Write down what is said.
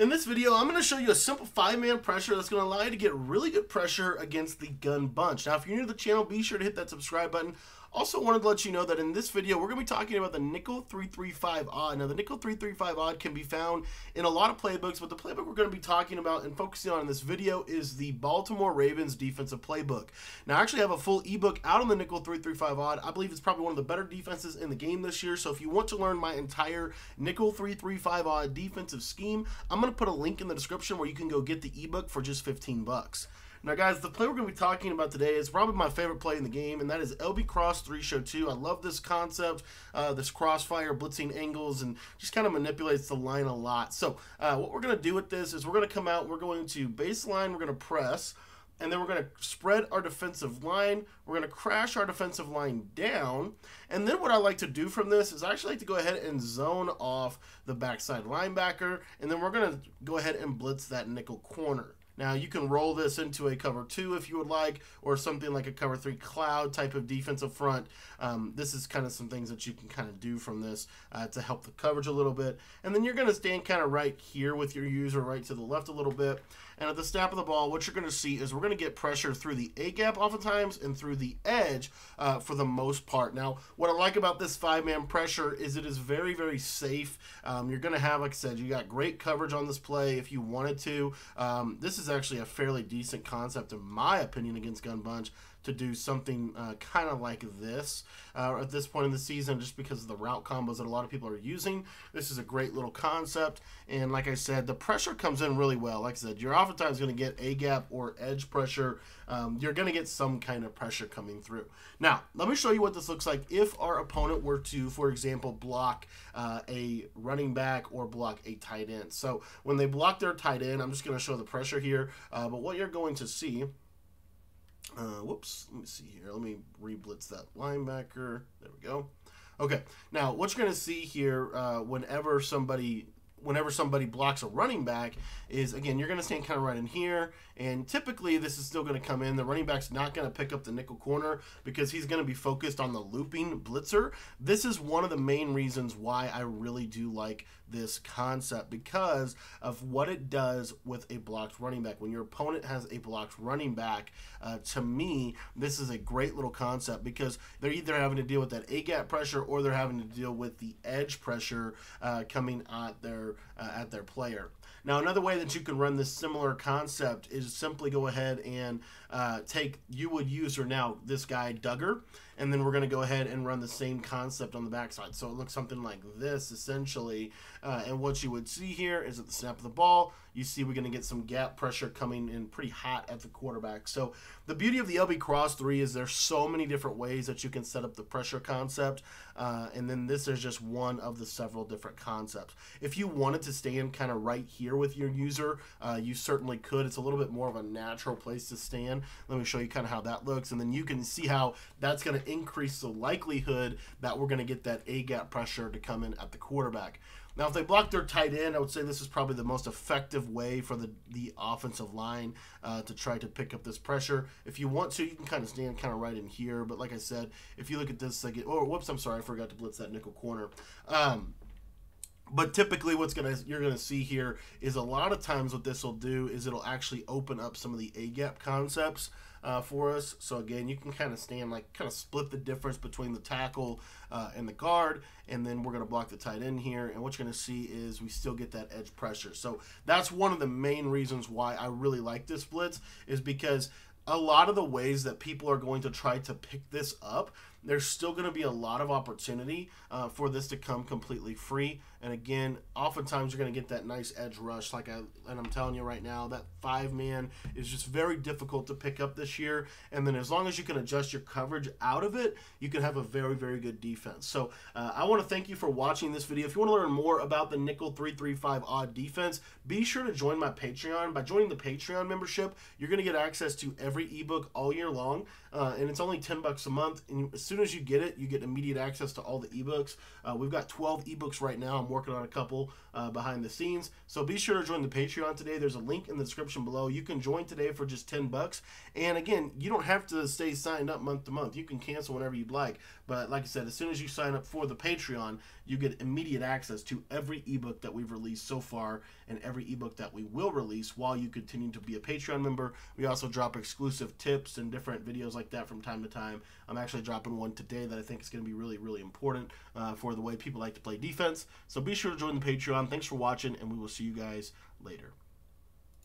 In this video, I'm going to show you a simple five-man pressure that's going to allow you to get really good pressure against the gun bunch. Now, if you're new to the channel, be sure to hit that subscribe button. Also wanted to let you know that in this video, we're going to be talking about the Nickel 335 odd. Now, the Nickel 335 odd can be found in a lot of playbooks, but the playbook we're going to be talking about and focusing on in this video is the Baltimore Ravens defensive playbook. Now, I actually have a full ebook out on the Nickel 335 odd. I believe it's probably one of the better defenses in the game this year, so if you want to learn my entire Nickel 335 odd defensive scheme, I'm going to put a link in the description where you can go get the ebook for just 15 bucks. Now, guys, the play we're going to be talking about today is probably my favorite play in the game, and that is LB Cross 3 Show 2. I love this concept, uh, this crossfire, blitzing angles, and just kind of manipulates the line a lot. So, uh, what we're going to do with this is we're going to come out, we're going to baseline, we're going to press, and then we're going to spread our defensive line. We're going to crash our defensive line down. And then what I like to do from this is I actually like to go ahead and zone off the backside linebacker. And then we're going to go ahead and blitz that nickel corner. Now you can roll this into a cover two if you would like, or something like a cover three cloud type of defensive front. Um, this is kind of some things that you can kind of do from this uh, to help the coverage a little bit. And then you're going to stand kind of right here with your user right to the left a little bit. And at the snap of the ball, what you're going to see is we're going to get pressure through the A gap oftentimes and through the edge uh, for the most part. Now, what I like about this five man pressure is it is very, very safe. Um, you're going to have, like I said, you got great coverage on this play if you wanted to. Um, this is actually a fairly decent concept, in my opinion, against Gun Bunch to do something uh, kind of like this uh, at this point in the season just because of the route combos that a lot of people are using. This is a great little concept. And like I said, the pressure comes in really well. Like I said, you're oftentimes going to get A gap or edge pressure. Um, you're going to get some kind of pressure coming through. Now, let me show you what this looks like if our opponent were to, for example, block uh, a running back or block a tight end. So when they block their tight end, I'm just going to show the pressure here. Uh, but what you're going to see uh, whoops, let me see here. Let me re-blitz that linebacker. There we go. Okay, now what you're going to see here uh, whenever somebody whenever somebody blocks a running back is again you're going to stand kind of right in here and typically this is still going to come in. The running back's not going to pick up the nickel corner because he's going to be focused on the looping blitzer. This is one of the main reasons why i really do like this concept because of what it does with a blocked running back. When your opponent has a blocked running back uh, to me this is a great little concept because they're either having to deal with that a gap pressure or they're having to deal with the edge pressure uh, coming at their uh, at their player. Now, another way that you can run this similar concept is simply go ahead and uh, take, you would use or now this guy, Dugger, and then we're going to go ahead and run the same concept on the backside. So it looks something like this, essentially. Uh, and what you would see here is at the snap of the ball, you see we're going to get some gap pressure coming in pretty hot at the quarterback. So the beauty of the LB Cross 3 is there's so many different ways that you can set up the pressure concept. Uh, and then this is just one of the several different concepts. If you wanted to stand kind of right here with your user, uh, you certainly could. It's a little bit more of a natural place to stand. Let me show you kind of how that looks. And then you can see how that's going to increase the likelihood that we're going to get that A-gap pressure to come in at the quarterback. Now, if they block their tight end, I would say this is probably the most effective way for the, the offensive line uh, to try to pick up this pressure. If you want to, you can kind of stand kind of right in here. But like I said, if you look at this, like, oh, whoops, I'm sorry, I forgot to blitz that nickel corner. Um, but typically what's gonna you're gonna see here is a lot of times what this will do is it'll actually open up some of the a gap concepts uh, for us. So again you can kind of stand like kind of split the difference between the tackle uh, and the guard and then we're gonna block the tight end here. And what you're gonna see is we still get that edge pressure. So that's one of the main reasons why I really like this blitz is because a lot of the ways that people are going to try to pick this up there's still going to be a lot of opportunity uh, for this to come completely free. And again, oftentimes you're going to get that nice edge rush. Like I and I'm telling you right now, that five man is just very difficult to pick up this year. And then as long as you can adjust your coverage out of it, you can have a very very good defense. So uh, I want to thank you for watching this video. If you want to learn more about the nickel three three five odd defense, be sure to join my Patreon. By joining the Patreon membership, you're going to get access to every ebook all year long, uh, and it's only ten bucks a month. And soon as you get it, you get immediate access to all the ebooks. Uh, we've got 12 ebooks right now. I'm working on a couple uh, behind the scenes. So be sure to join the Patreon today. There's a link in the description below. You can join today for just 10 bucks. And again, you don't have to stay signed up month to month. You can cancel whenever you'd like. But like I said, as soon as you sign up for the Patreon, you get immediate access to every ebook that we've released so far and every ebook that we will release while you continue to be a Patreon member. We also drop exclusive tips and different videos like that from time to time. I'm actually dropping one today that I think is going to be really, really important uh, for the way people like to play defense. So be sure to join the Patreon. Thanks for watching, and we will see you guys later.